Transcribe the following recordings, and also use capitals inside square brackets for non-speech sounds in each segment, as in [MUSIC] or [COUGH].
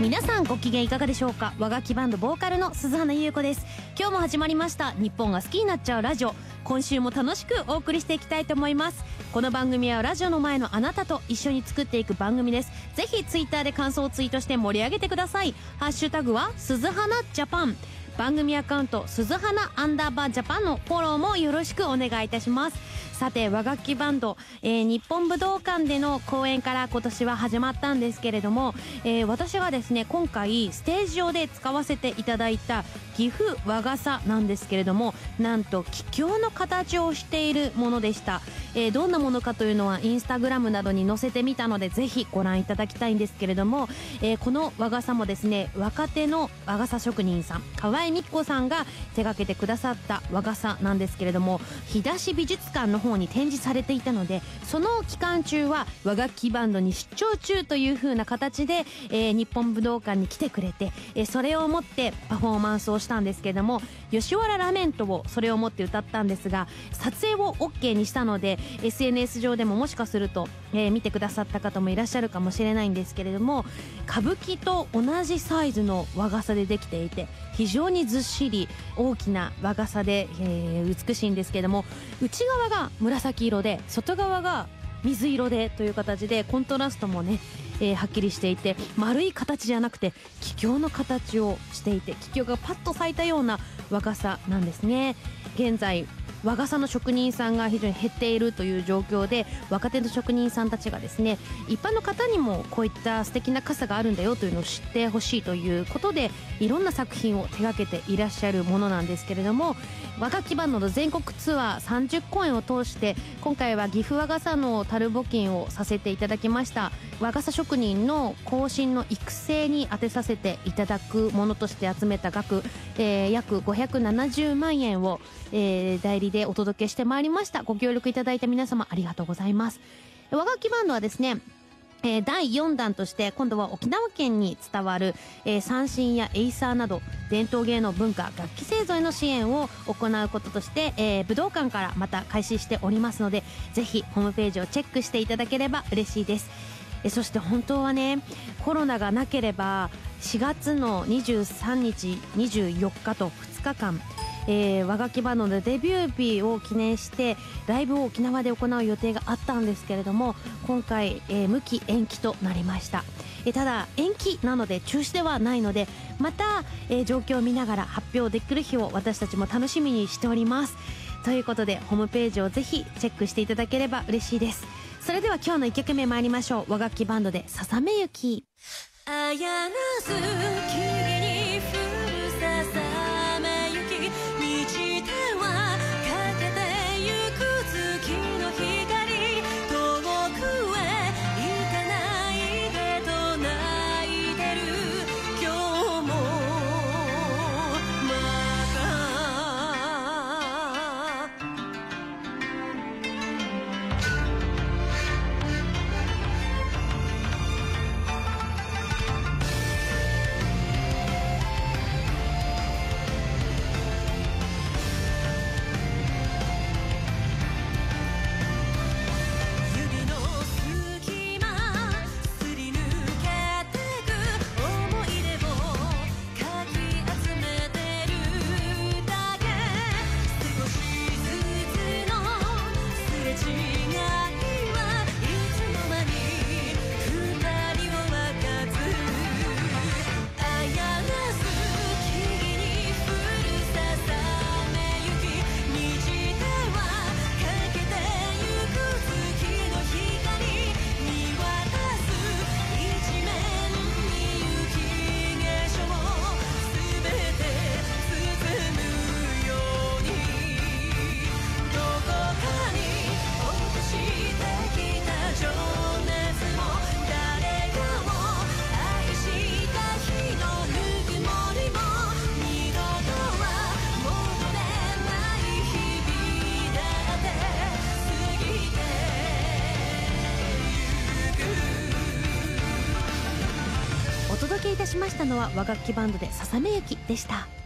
皆さんご機嫌いかがでしょうか？和楽器バンドボーカルの鈴花優子です。今日も始まりました。日本が好きになっちゃうラジオ。今週も楽しくお送りしていきたいと思います。この番組はラジオの前のあなたと一緒に作っていく番組です。ぜひツイッターで感想をツイートして盛り上げてください。ハッシュタグは鈴花ジャパン。番組アカウント鈴花アンダーバージャパンのフォローもよろしくお願いいたします。さて和楽器バンド、えー、日本武道館での公演から今年は始まったんですけれども、えー、私がですね今回ステージ上で使わせていただいた岐阜和傘なんですけれどもなんと桔梗の形をしているものでした、えー、どんなものかというのはインスタグラムなどに載せてみたのでぜひご覧いただきたいんですけれども、えー、この和傘もですね若手の和傘職人さん河合美子さんが手がけてくださった和傘なんですけれども日出し美術館の方に展示されていたのでその期間中は和楽器バンドに出張中という風な形で、えー、日本武道館に来てくれて、えー、それをもってパフォーマンスをしたんですけれども吉原ラメントをそれをもって歌ったんですが撮影を OK にしたので SNS 上でももしかすると、えー、見てくださった方もいらっしゃるかもしれないんですけれども歌舞伎と同じサイズの和傘でできていて非常ににずっしり大きな和傘で、えー、美しいんですけれども内側が紫色で外側が水色でという形でコントラストもねえー、はっきりしていて丸い形じゃなくて桔梗の形をしていて桔梗がパッと咲いたような和傘なんですね。現在和傘の職人さんが非常に減っているという状況で若手の職人さんたちがですね一般の方にもこういった素敵な傘があるんだよというのを知ってほしいということでいろんな作品を手がけていらっしゃるものなんですけれども和楽器バンドの全国ツアー30公演を通して今回は岐阜和傘の樽募金をさせていただきました。和傘職人の後進の育成に充てさせていただくものとして集めた額、えー、約570万円を、えー、代理でお届けしてまいりました。ご協力いただいた皆様ありがとうございます。和楽器バンドはですねえー、第4弾として今度は沖縄県に伝わる、えー、三振やエイサーなど伝統芸能文化楽器製造への支援を行うこととして、えー、武道館からまた開始しておりますのでぜひホームページをチェックしていただければ嬉しいです、えそして本当はねコロナがなければ4月の23日24日と2日間えー、和楽器バンドのデビュー日を記念してライブを沖縄で行う予定があったんですけれども今回、えー、無期延期となりました。えただ延期なので中止ではないのでまた、えー、状況を見ながら発表できる日を私たちも楽しみにしております。ということでホームページをぜひチェックしていただければ嬉しいです。それでは今日の1曲目参りましょう。和楽器バンドで「ささめゆき」あやなす君しましたのは和楽器バンドでささめゆきでした。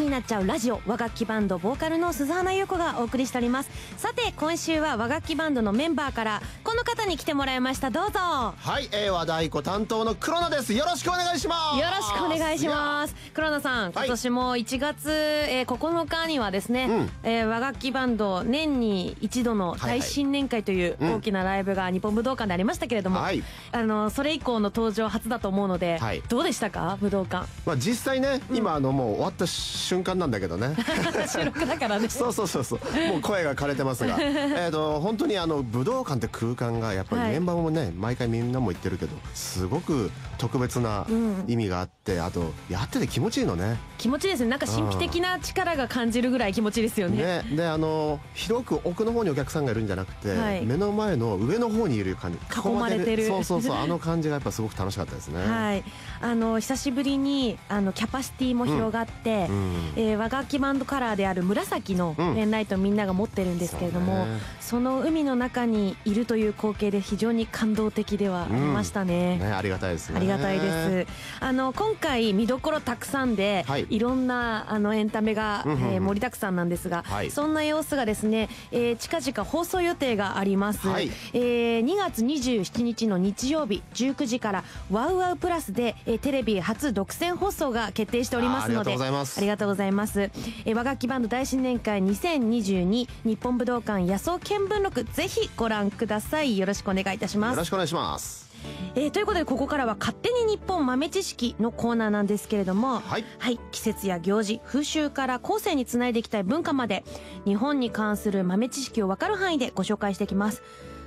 きになっちゃうラジオ和楽器バンドボーカルの鈴花優子がお送りしております。さて今週は和楽器バンドのメンバーからこの方に来てもらいました。どうぞ。はい、えー、和太鼓担当の黒名です。よろしくお願いします。よろしくお願いします。黒田さん今年も1月、えー、9日にはですね、うん、えー、和楽器バンド年に一度の大新年会という大きなライブが日本武道館でありましたけれども、はい、あのそれ以降の登場初だと思うので、はい、どうでしたか？武道館。まあ実際ね、うん、今あのもう終わった瞬間なんだけどね。[LAUGHS] 収録だからね。そうそうそうそう。もう声が枯れてますが。[LAUGHS] えっと本当にあの武道館って空間がやっぱりメンバーもね、はい、毎回みんなも言ってるけどすごく特別な意味があって、うん、あとやってて気持ちいいのね。気持ちいいですね。なんか神秘的な力が感じるぐらい気持ちいいですよね。ね。であの広く奥の方にお客さんがいるんじゃなくて、はい、目の前の上の方にいる感じ囲まれてる。そうそうそう。[LAUGHS] あの感じがやっぱすごく楽しかったですね。はい。あの久しぶりにあのキャパシティも広がって、うん、えー、和楽器バンドカラーである紫のペンライトみんなが持ってるんですけれども、うん、そその海の中にいるという光景で非常に感動的ではありましたね。うん、ねありがたいですね。ありがたいです。あの今回見どころたくさんで、はい、いろんなあのエンタメが、えー、盛りだくさんなんですが、はい、そんな様子がですね、えー、近々放送予定があります、はい、えー、2月27日の日曜日19時からワウワウプラスで、えー、テレビ初独占放送が決定しておりますのでありがとうございます。ありがとうございます、えー、和楽器バンド大新年会2022日本武道館野草見聞録ぜひご覧ください。よろしくお願いいたします。よろしくお願いします。えー、ということでここからは勝手に日本豆知識のコーナーなんですけれども、はい、はい、季節や行事風習から後世につないでいきたい文化まで日本に関する豆知識を分かる範囲でご紹介していきます。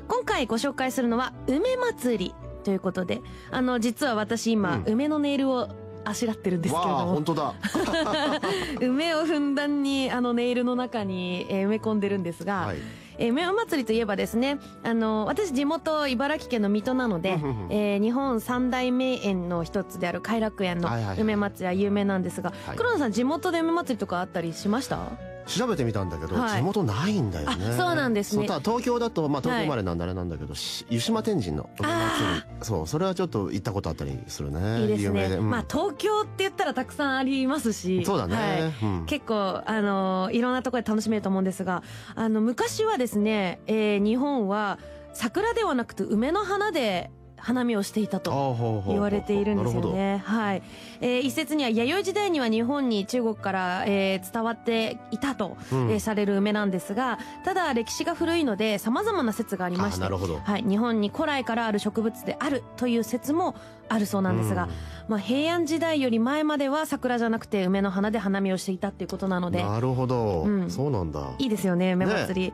今回ご紹介するのは梅祭りということであの実は私今、うん、梅のネイルをあしらってるんですけれども。本当だ。[LAUGHS] 梅をふんだんにあのネイルの中に、えー、埋め込んでるんですが、はい。えー、梅祭りといえばですね、あの、私地元茨城県の水戸なので、えー、日本三大名園の一つである偕楽園の梅祭りは有名なんですが、黒田さん地元で梅祭りとかあったりしました？調べてみたんだけど、はい、地元ないんだよね。そうなんですね。東京だと、まあ、東京生まれなんであれなんだけど、はい、湯島天神のお祭りそうそれはちょっと行ったことあったりするね。いいですね、うん、まあ東京って言ったらたくさんありますし。そうだね、はい。うん、結構あのいろんなところで楽しめると思うんですがあの昔はですね、えー、日本は桜ではなくて梅の花で花見をしていたと言われているんですよね。はい。えー、一説には弥生時代には日本に中国から、えー、伝わっていたと、うん、えー、される梅なんですが、ただ歴史が古いので様々な説がありまして、はい、日本に古来からある植物であるという説もあるそうなんですが、うん、まあ平安時代より前までは桜じゃなくて梅の花で花見をしていたっていうことなので。なるほど。うん、そうなんだ。いいですよね、梅祭り。ね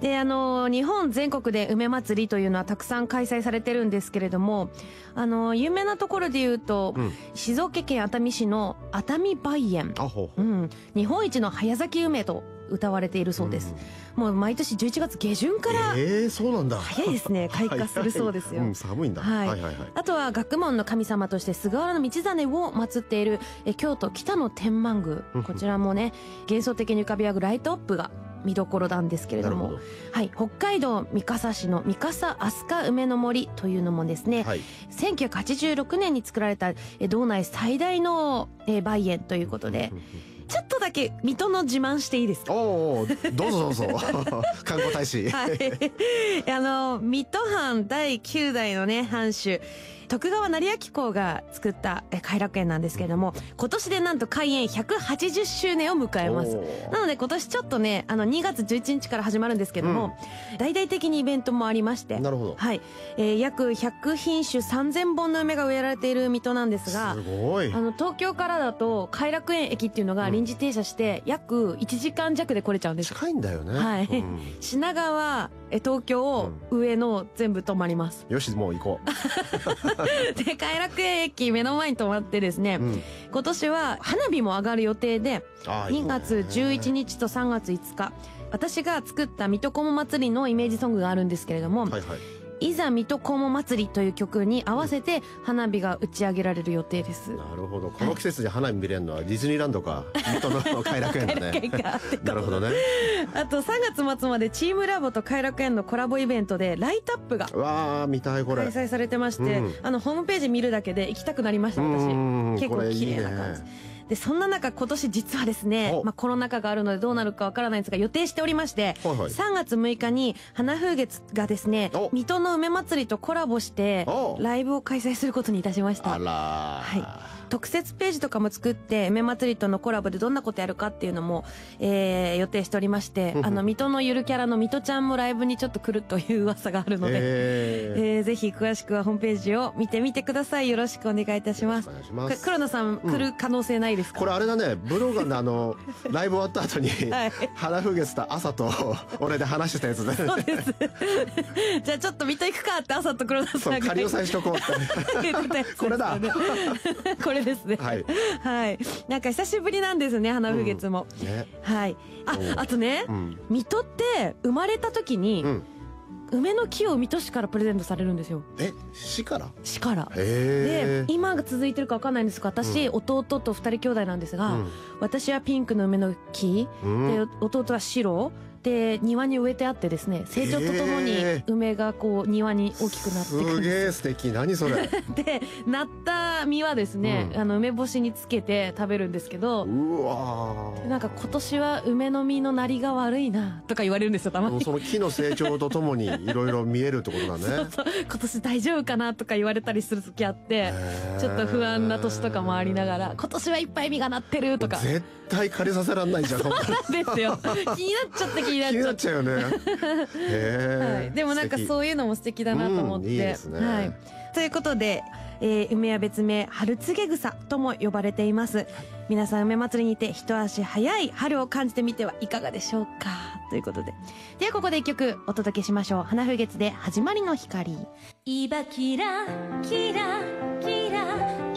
であの日本全国で梅祭りというのはたくさん開催されてるんですけれどもあの有名なところで言うと、うん、静岡県熱海市の熱海梅園、うん、日本一の早咲き梅と歌われているそうです、うん、もう毎年11月下旬からえー、そうなんだ。早いですね。[LAUGHS] 開花するそうですよ、うん、寒いんだ、はい、はいはいはい。あとは学問の神様として菅原道真を祀っているえ京都北野天満宮。こちらもね幻想的に浮かび上がるライトアップが見どころなんですけれどもはい、北海道三笠市の三笠飛鳥梅の森というのもですね、はい、1986年に作られた道内最大の梅園ということで。ちょっとだけ水戸の自慢していいですか？おおどうぞどうぞ。[LAUGHS] 観光大使。はい。あの水戸藩第9代のね藩主徳川成明公が作った偕楽園なんですけれども今年でなんと開園180周年を迎えます。なので今年ちょっとねあの2月11日から始まるんですけども、うん、大々的にイベントもありましてなるほど、はい。えー、約100品種3000本の梅が植えられている水戸なんですがすごい。あの東京からだと偕楽園駅っていうのが臨時停車して約1時間弱で来れちゃうんです、近いんだよね。はい、うん、[LAUGHS] 品川東京、上野全部止まります。よしもう行こう。[LAUGHS] で偕楽園駅目の前に止まってですね、うん、今年は花火も上がる予定で2月11日と3月5日。私が作った水戸黄門祭りのイメージソングがあるんですけれども、はいはいいざ水戸黄門祭りという曲に合わせて花火が打ち上げられる予定です。なるほど。この季節で花火見れるのはディズニーランドか。水戸の偕楽園だね。なるほどね。あと3月末までチームラボと偕楽園のコラボイベントでライトアップがうわあ見たいこれ。開催されてまして、うん。あのホームページ見るだけで行きたくなりましたう私。ん。結構綺麗な感じでそんな中今年実はですねお、まあ、コロナ禍があるのでどうなるかわからないんですが予定しておりまして、はいはい。3月6日に花風月がですねお。水戸の梅祭りとコラボしてお。ライブを開催することにいたしました。あらはい特設ページとかも作って梅祭りとのコラボでどんなことやるかっていうのも、えー予定しておりましてあの水戸のゆるキャラの水戸ちゃんもライブにちょっと来るという噂があるので、えー。えーぜひ詳しくはホームページを見てみてください。よろしくお願いいたします。ます。黒田さん、来る可能性ないですか？これあれだね。ブロガーのあのライブ終わった後に [LAUGHS] はい。花風月と朝と俺で話してたやつでそうです。[LAUGHS] じゃあちょっと見と行くかって朝と黒田さがそうん仮押さえしとこうって。[LAUGHS] これだ。これですね。はい。はい。なんか久しぶりなんですね花風月も、ね。はい。あおあとね、うん。水戸って生まれた時に、うん。梅の木を水戸市からプレゼントされるんですよ。え市から？市から。で今が続いてるか分かんないんですが私、弟と二人兄弟なんですが、うん。私はピンクの梅の木、うん。で弟は白で庭に植えてあってですね成長とともに梅がこう庭に大きくなっていくんす。げでえ素敵。何それ。す [LAUGHS] でなった実はですね、うん。あの梅干しにつけて食べるんですけど、うわー。なんか今年は梅の実のなりが悪いなとか言われるんですよたまに。その木の成長とともに [LAUGHS] いろいろ見えるってことだね。そう今年大丈夫かなとか言われたりする時あってちょっと不安な年とかもありながら今年はいっぱい実がなってるとか。絶対借りさせらんないじゃんそんな [LAUGHS] ですよ。気になっちゃって気になっちゃってなっちゃうよね。[LAUGHS] はい、でもなんかそういうのも素敵だなと思って、うんいいですね。はい、ということで、えー梅は別名春告げ草とも呼ばれています。皆さん梅祭りにて一足早い春を感じてみてはいかがでしょうか？ということで。ではここで一曲お届けしましょう。花風月で始まりの光。今キラキラキラキラ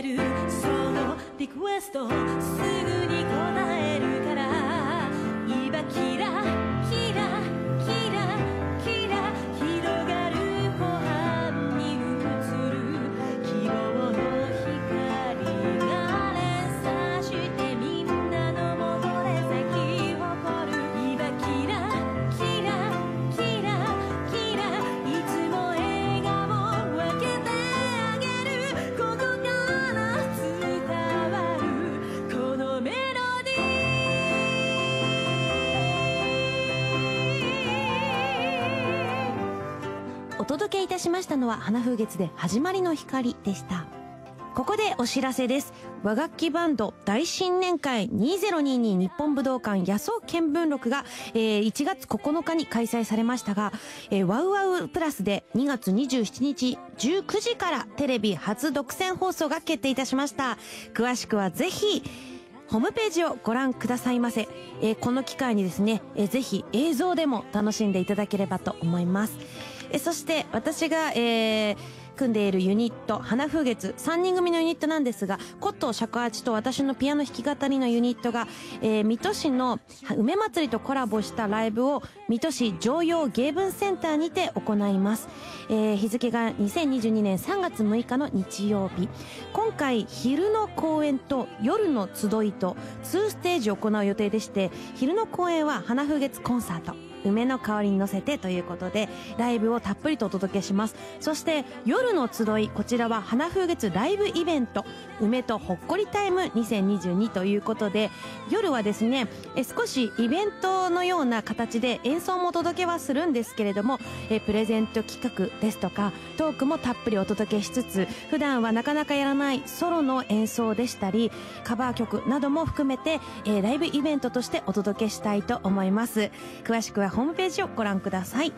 聞こえる。そのリクエストすぐに答える。届けいたしましたのは花風月で始まりの光でしたここでお知らせです。和楽器バンド大新年会2022日本武道館野草見聞録が、えー1月9日に開催されましたが、えーワウワウプラスで2月27日19時からテレビ初独占放送が決定いたしました。詳しくはぜひ、ホームページをご覧くださいませ。えーこの機会にですね、えーぜひ映像でも楽しんでいただければと思います。えそして私が、えー組んでいるユニット花風月。3人組のユニットなんですがコットー尺八と私のピアノ弾き語りのユニットが、えー水戸市の梅祭りとコラボしたライブを水戸市常陽芸文センターにて行います、えー日付が2022年3月6日の日曜日。今回昼の公演と夜の集いと2ステージを行う予定でして昼の公演は花風月コンサート。梅の香りに乗せてということでライブをたっぷりとお届けします。そして夜春の集いこちらは花風月ライブイベント梅とほっこりタイム2022ということで夜はですねえ少しイベントのような形で演奏もお届けはするんですけれどもえプレゼント企画ですとかトークもたっぷりお届けしつつ普段はなかなかやらないソロの演奏でしたりカバー曲なども含めて、えライブイベントとしてお届けしたいと思います。詳しくはホームページをご覧ください。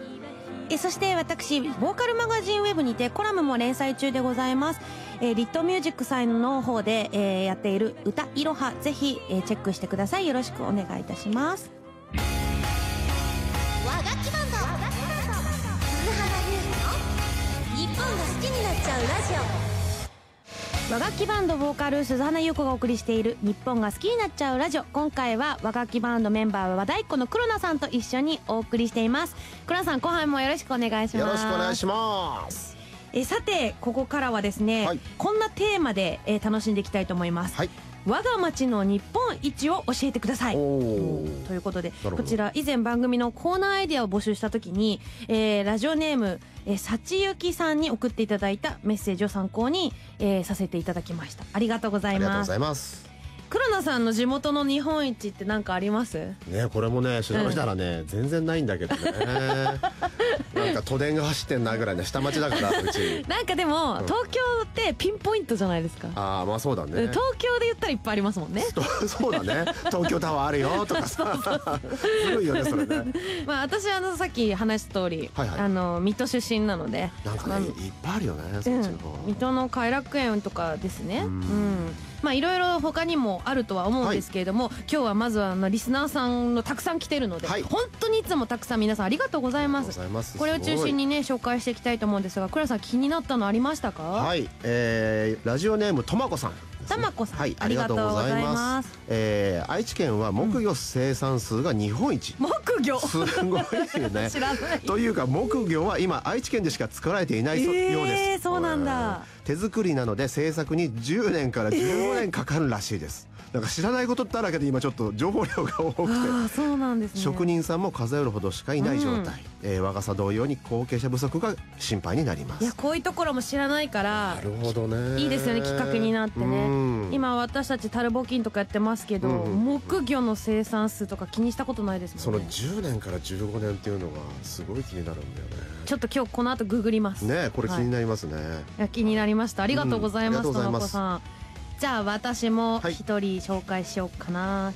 えそして私ボーカルマガジンウェブにてコラムも連載中でございます、えーリットミュージックさんの方で、えーやっている歌いろはぜひ、えーチェックしてください。よろしくお願いいたします。和楽器バンド。鈴原優の日本が好きになっちゃうラジオ。和楽器バンドボーカル鈴花優子がお送りしている日本が好きになっちゃうラジオ。今回は和楽器バンドメンバー和太鼓の黒名さんと一緒にお送りしています。黒名さん後半もよろしくお願いします。よろしくお願いします。えさてここからはですね、はい。こんなテーマで、えー楽しんでいきたいと思います、はい。我が町の日本一を教えてください。ということでこちら以前番組のコーナーアイデアを募集した時に、えーラジオネーム、えー、幸幸さんに送っていただいたメッセージを参考に、えーさせていただきました。ありがとうございます。黒名さんの地元の日本一って何かあります？ねこれもね調べたらね、全然ないんだけどね。[LAUGHS] なんか都電が走ってんなぐらいね下町だからうち。[LAUGHS] なんかでも、うん。東京ってピンポイントじゃないですか、ああまあそうだね。東京で言ったらいっぱいありますもんね。とそうだね。[LAUGHS] 東京タワーあるよとかさ。すごいよねそれね。まあ私あのさっき話した通り、はいはい。あの水戸出身なので。なんかまあねいっぱいあるよねそっうんちの方、水戸の偕楽園とかですね。ううんんまあいろいろ他にもあるとは思うんですけれども、今日はまずはあのリスナーさんのたくさん来てるので、はい。本当にいつもたくさん皆さんありがとうございます。とうございます。これを中心にね紹介していきたいと思うんですが倉さん気になったのありましたか？はい、えー、ラジオネームとまこさんたまこさん。はいありがとうございます。えー愛知県は木魚生産数が日本一、木魚？すごいよね。[LAUGHS] 知らない。というか木魚は今愛知県でしか作られていないそ、えーようです。そうなんだ。うん手作りなので制作に10年から15年かかるらしいです、なんか知らないことだらけで今ちょっと情報量が多くてそうなんですね。職人さんも数えるほどしかいない状態、えー和傘同様に後継者不足が心配になります。いやこういうところも知らないからなるほどね。いいですよね企画になってね。うん。今私たちタルボ金とかやってますけど、うん木魚の生産数とか気にしたことないですそのもんね。10年から15年っていうのがすごい気になるんだよちょっと今日この後ググります。ねねこれ気になりますね、い。や気になりました。ありがとうございます、うん。ありがとうございます。ともこさんじゃあ私もはい。一人紹介しようかな、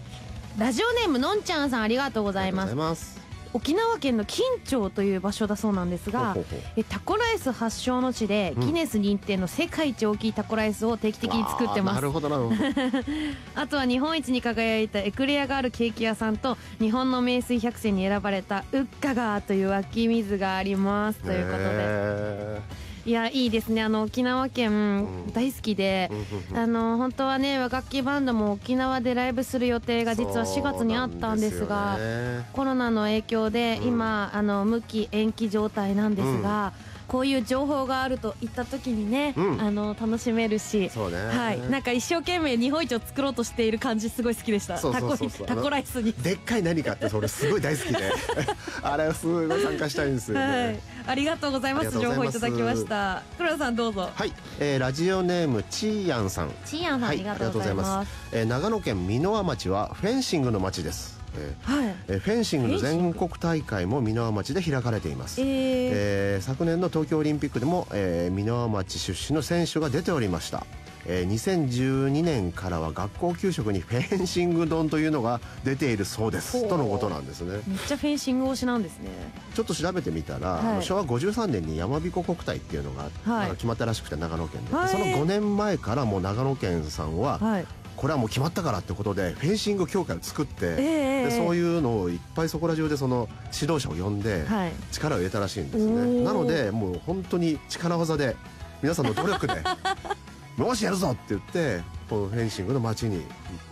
ラジオネームのんちゃんさんありがとうございます。沖縄県の金町という場所だそうなんですがえタコライス発祥の地で、うん。ギネス認定の世界一大きいタコライスを定期的に作ってます。なるほどなるほど。[LAUGHS] あとは日本一に輝いたエクレアがあるケーキ屋さんと日本の名水百選に選ばれたウッカガーという湧き水があります。ということで。へいやいいですね。あの沖縄県ん。大好きでー、うんうんうん。あの本当はね和楽器バンドも沖縄でライブする予定が実は4月にあったんですがねコロナの影響でうん。今、あの無期延期状態なんですが、こういう情報があると行った時にね、うん。あの楽しめるしそうね。はい、なんか一生懸命日本一を作ろうとしている感じすごい好きでした。タコライスに、でっかい何かってそれすごい大好きで。[LAUGHS] あれすごい参加したいんですよね、はい、ありがとうございます。情報いただきました。黒田さんどうぞ。はい、えーラジオネームちーやんさん。ちーやんさん、はい。ありがとうございます。えー長野県箕輪町はフェンシングの町です、えーはい。えーフェンシングの全国大会も箕輪町で開かれています、えー。えー昨年の東京オリンピックでも、えー箕輪町出身の選手が出ておりました、えー2012年からは学校給食にフェンシング丼というのが出ているそうです。とのことなんですね。めっちゃフェンシング推しなんですね。ちょっと調べてみたら、はい。昭和53年に山彦国体っていうのが、なんか決まったらしくて長野県で、はい。その5年前からもう長野県さんは、はいこれはもう決まったからってことでフェンシング協会を作って、ええでそういうのをいっぱいそこら中でその指導者を呼んではい。力を入れたらしいんですおね。ー。なのでもう本当に力技で皆さんの努力で [LAUGHS] よしやるぞって言ってこのフェンシングの街にも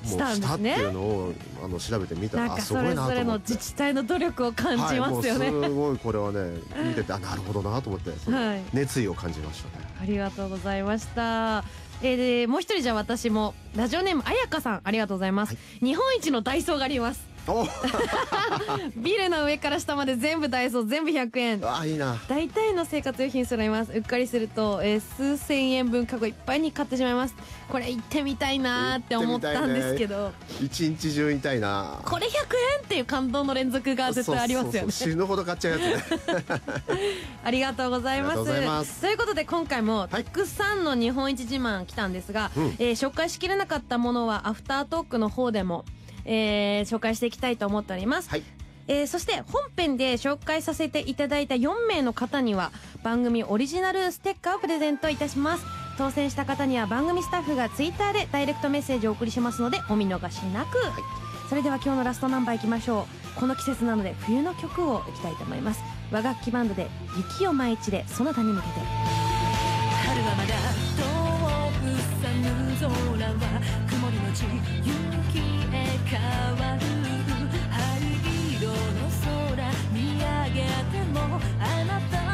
うしたっていうのをあの調べてみたらすごいなと思って。自治体の努力を感じますよね、はい、すごい [LAUGHS] これはね見ててあなるほどなと思って熱意を感じましたね。ありがとうございました。えーでもう一人じゃあ私も。ラジオネームあやかさん。ありがとうございます、日本一のダイソーがあります。おビルの上から下まで全部ダイソー全部100円。あいいな。大体の生活用品揃います。うっかりすると、えー数千円分カゴいっぱいに買ってしまいます。これ行ってみたいなーって思ったんですけど、一日中いたいな。これ100円っていう感動の連続が絶対ありますよね。死ぬほど買っちゃうやつね。[LAUGHS] ありがとうございます。ということで今回もはい。たくさんの日本一自慢来たんですが、うん。えー紹介しきれなかったものはアフタートークの方でも、えー紹介していきたいと思っております、はい。えーそして本編で紹介させていただいた4名の方には番組オリジナルステッカーをプレゼントいたします。当選した方には番組スタッフがツイッターでダイレクトメッセージをお送りしますのでお見逃しなく、それでは今日のラストナンバーいきましょう。この季節なので冬の曲をいきたいと思います。和楽器バンドで「雪を舞い地でそなたに向けて」春はまださぬ空は曇りのち雪へ変わる灰色の空見上げてもあなた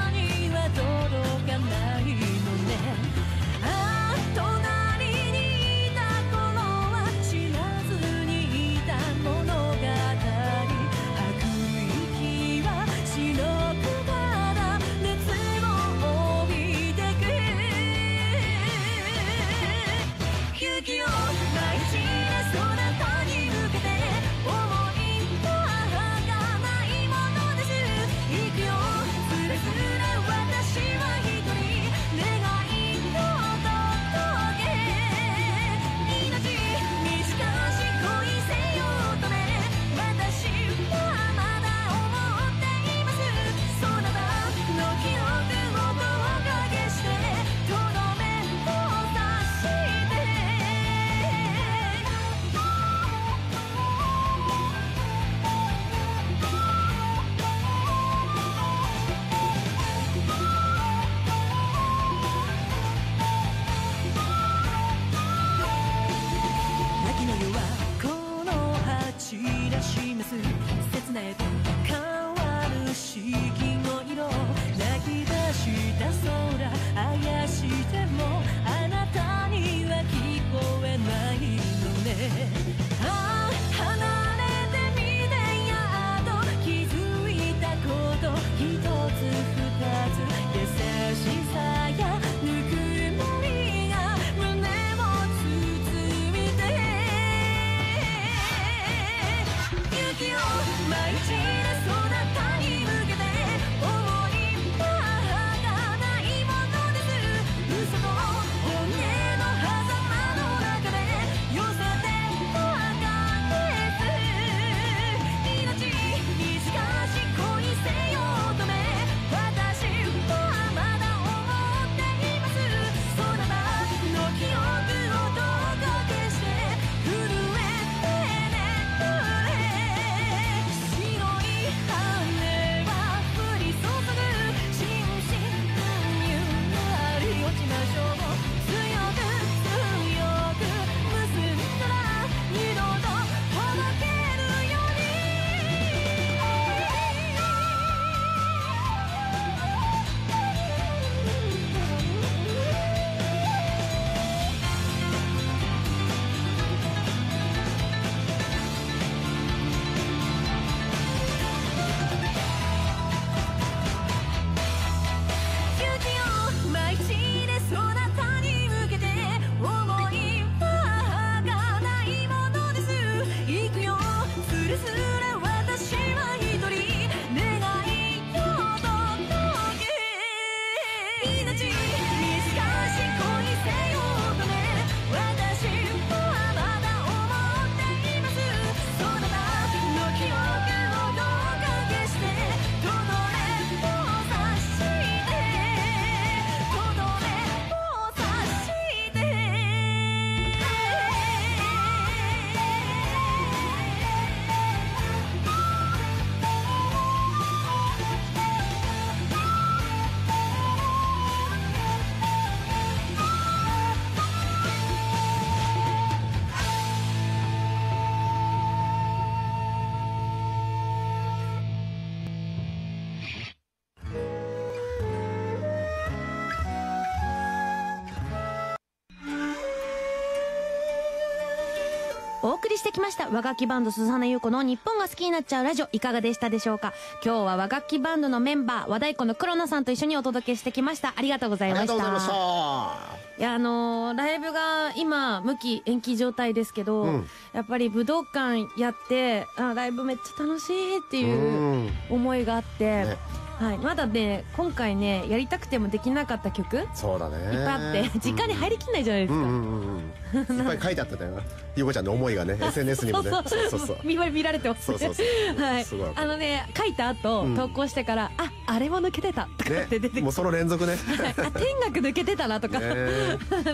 りしてきました和楽器バンド鈴花優子の日本が好きになっちゃうラジオいかがでしたでしょうか？今日は和楽器バンドのメンバー和太鼓の黒野さんと一緒にお届けしてきました。ありがとうございました。ありがとうございました。いやあのーライブが今無期延期状態ですけど、うん。やっぱり武道館やってあライブめっちゃ楽しいっていううん。思いがあって、ねはい、まだね今回ねやりたくてもできなかった曲いっそうだね。いっぱいあって、実家に入りきんないじゃないですか、うんうんうんうん。[LAUGHS] いっぱい書いてあったよゆうこちゃんの思いがね [LAUGHS] SNS にもね。そうそう。そう見見られてますそうそうそう。はい。すごいあのね書いた後、うん。投稿してからああれも抜けてた。とかって出てきて、ねもうその連続ね。[LAUGHS] あ天学抜けてたなとか、ね。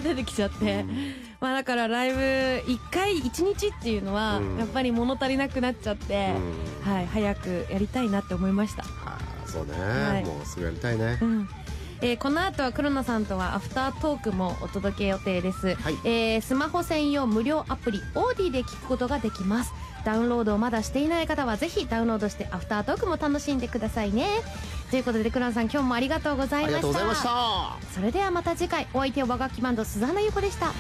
出てきちゃって、まあだからライブ1回1日っていうのはうん。やっぱり物足りなくなっちゃって、うん。はい早くやりたいなって思いました、あーそうね、はい。もうすぐやりたいね。うん。えーこの後は黒野さんとはアフタートークもお届け予定です、はい。えースマホ専用無料アプリオーディで聞くことができます。ダウンロードをまだしていない方はぜひダウンロードしてアフタートークも楽しんでくださいね。ということで黒野さん今日もありがとうございました。ありがとうございました。それではまた次回お相手は和楽器バンド鈴花優子でした